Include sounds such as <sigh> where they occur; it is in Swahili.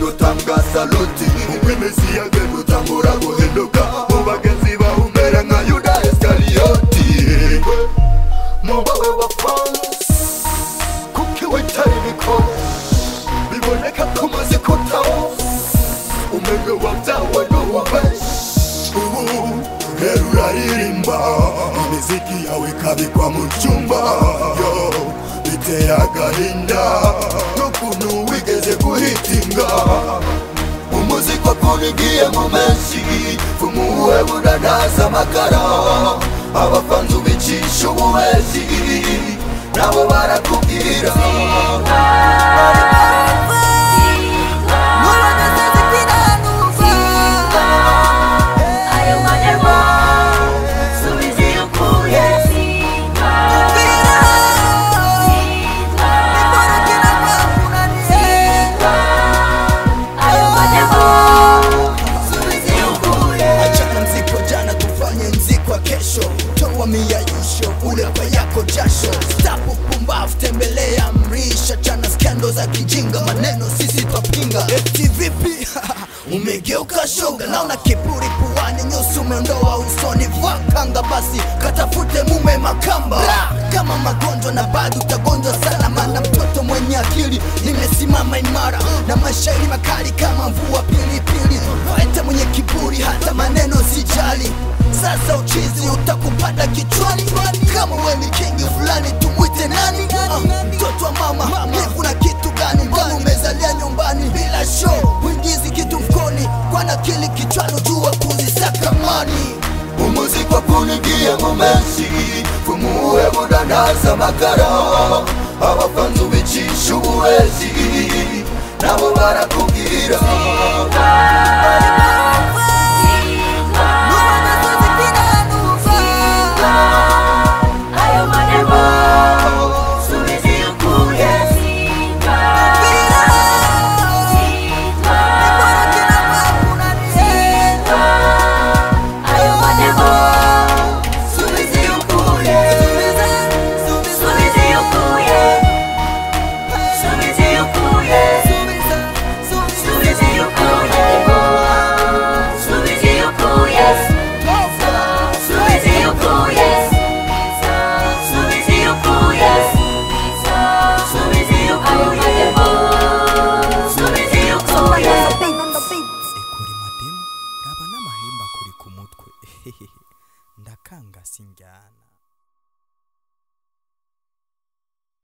twese saluti. Iminsi yagenda guhinduka mu bagenzi bawe umera nka yuda esikariyoti mubawe wa fansi kuko witaye imikoro biboneka ko umaze kutaho umenya wabyawe n'uwawe ubu rero uraririmba imiziki yawe ikabikwa mu cyumba yo biteye agahinda n'ukuntu guhitinga umuziki wakunigiye mu menshi fumuwe budadaza amakara abafanzi ubicisha ubuhezi nabo barakubwira. Tembelea mrisha chana skando za kijinga maneno sisi twapinga. Eti vipi? <laughs> Umegeuka shoga naona kipuri puani nyusi umeondoa usoni. Vakanga basi katafute mume makamba. Kama magonjwa na bado utagonjwa sana mana mtoto mwenye akili nimesimama imara. Na mashairi makali kama mvua pilipili. Ete mwenye kipuri hata maneno sijali. Sasa uchizi utakupanda kichwani kama we ni kingi fulani tumwite nani? Ah, mtoto wa mama hivu na kitu gani? Mbona umezalia nyumbani? Bila show uingizi kitu mfukoni kwana kili kichwani jua kuzisakamani umuzi kwa kunigia mumesi fumuwe budadaza makara. Abafanzi ubicisha ubuhezi nabo barakubwira ndakangasingyana